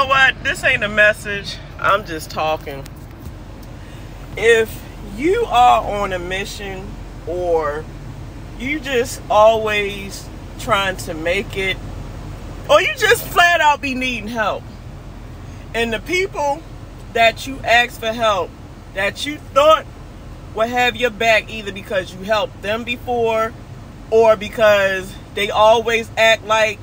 know what? This ain't a message. I'm just talking. If you are on a mission or you just always trying to make it or you just flat out be needing help and the people that you ask for help that you thought would have your back either because you helped them before or because they always act like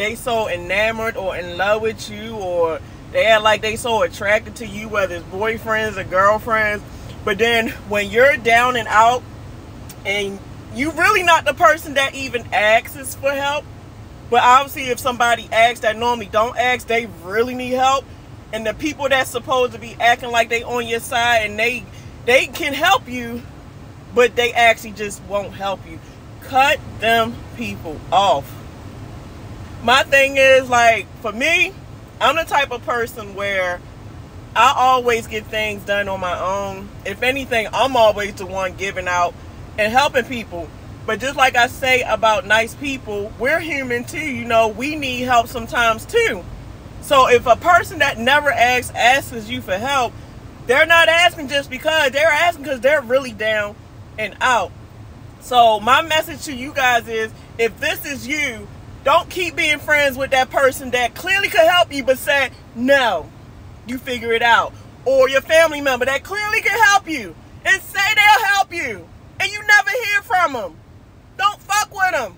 they so enamored or in love with you or they act like they so attracted to you whether it's boyfriends or girlfriends. But then when you're down and out and you really not the person that even asks for help but obviously if somebody asks that normally don't ask they really need help. And the people that's supposed to be acting like they on your side and they they can help you but they actually just won't help you. Cut them people off my thing is like for me i'm the type of person where i always get things done on my own. If anything i'm always the one giving out and helping people. But just like i say about nice people we're human too you know we need help sometimes too. So if a person that never asks asks you for help, they're not asking just because they're asking because they're really down and out. So my message to you guys is if this is you, don't keep being friends with that person that clearly could help you but said no. You figure it out. Or your family member that clearly can help you and say they'll help you and you never hear from them. Don't fuck with them.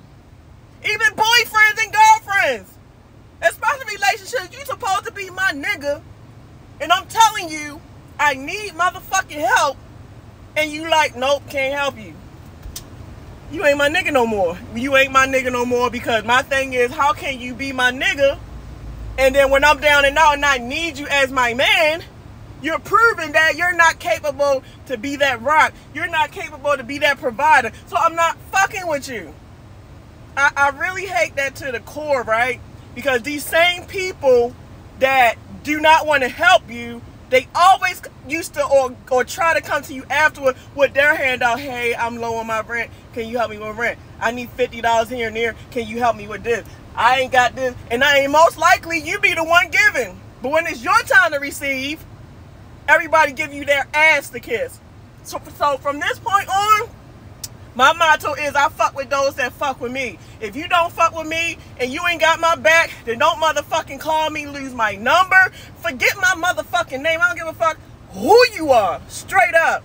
Even boyfriends and girlfriends especially relationships, you supposed to be my nigga. And I'm telling you, I need motherfucking help. And you like, nope, can't help you. You ain't my nigga no more. You ain't my nigga no more because my thing is, how can you be my nigga? And then when I'm down and out and I need you as my man, you're proving that you're not capable to be that rock. You're not capable to be that provider. So I'm not fucking with you. I, I really hate that to the core, right? because these same people that do not want to help you they always used to or, or try to come to you afterward with their hand out hey i'm low on my rent. Can you help me with rent? I need $50 here and there. Can you help me with this? I ain't got this. And i ain't most likely you be the one giving. But when it's your time to receive everybody give you their ass to kiss. So, so from this point on my motto is I fuck with those that fuck with me. If you don't fuck with me and you ain't got my back, then don't motherfucking call me, lose my number, forget my motherfucking name. I don't give a fuck who you are. Straight up.